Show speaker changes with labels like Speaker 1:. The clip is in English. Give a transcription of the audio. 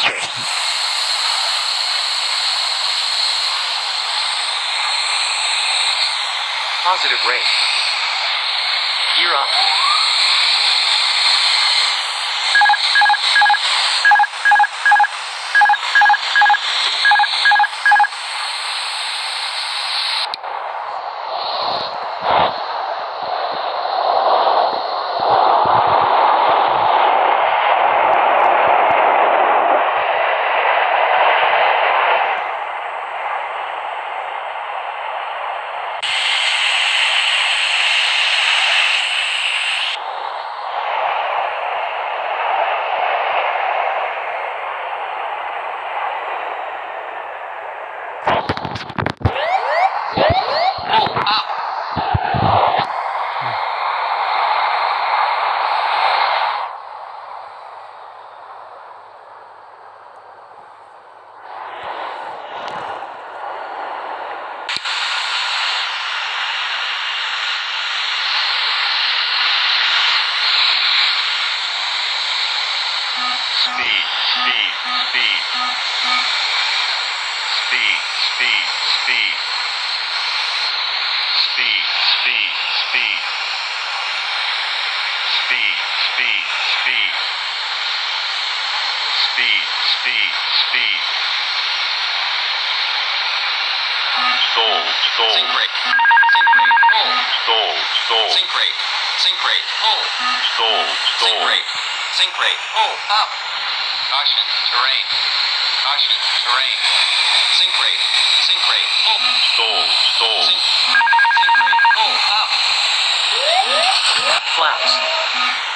Speaker 1: Okay. Positive rate. Gear up.
Speaker 2: Up.
Speaker 3: Speed, speed, speed speed, speed. Speed, speed, speed. Speed, speed, speed. Speed, speed, speed. Stall, stall,
Speaker 2: Sink rate. Sink rate. Pull.
Speaker 3: stall, stall,
Speaker 2: Sink rate. Sink rate. Pull.
Speaker 3: stall,
Speaker 2: Sink rate. Sink rate. Pull. Up. Caution. Terrain. Caution. Terrain. Sink rate. Sink rate. Pull.
Speaker 3: Stall, stall.
Speaker 2: Sink. Sink rate. Pull. Up.
Speaker 1: Flaps.